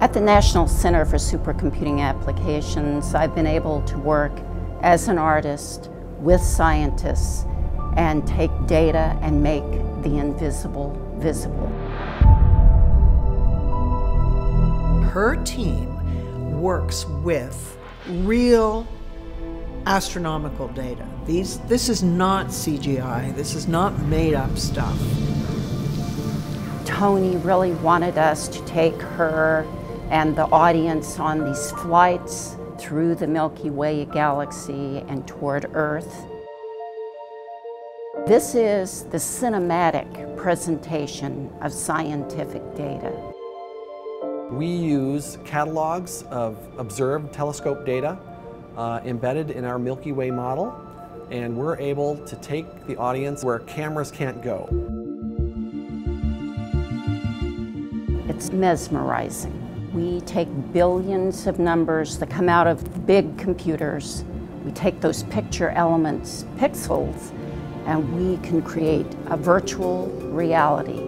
At the National Center for Supercomputing Applications, I've been able to work as an artist with scientists and take data and make the invisible visible. Her team works with real astronomical data. These, this is not CGI, this is not made up stuff. Toni really wanted us to take her and the audience on these flights through the Milky Way galaxy and toward Earth. This is the cinematic presentation of scientific data. We use catalogs of observed telescope data uh, embedded in our Milky Way model, and we're able to take the audience where cameras can't go. It's mesmerizing. We take billions of numbers that come out of big computers. We take those picture elements, pixels, and we can create a virtual reality.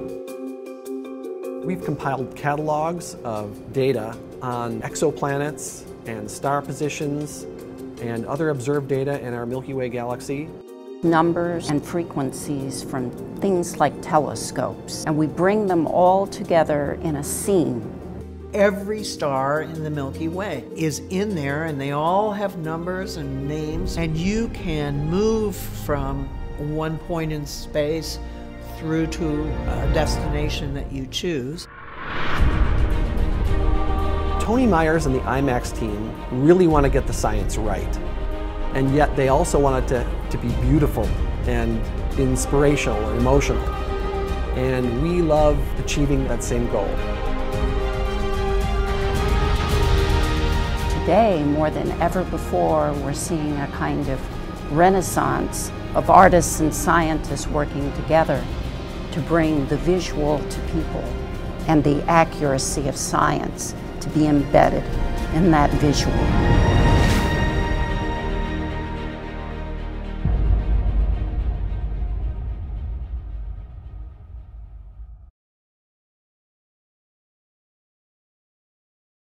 We've compiled catalogs of data on exoplanets and star positions and other observed data in our Milky Way galaxy. Numbers and frequencies from things like telescopes, and we bring them all together in a scene Every star in the Milky Way is in there and they all have numbers and names and you can move from one point in space through to a destination that you choose. Toni Myers and the IMAX team really want to get the science right. And yet they also want it to, to be beautiful and inspirational and emotional. And we love achieving that same goal. Today, more than ever before, we're seeing a kind of renaissance of artists and scientists working together to bring the visual to people and the accuracy of science to be embedded in that visual.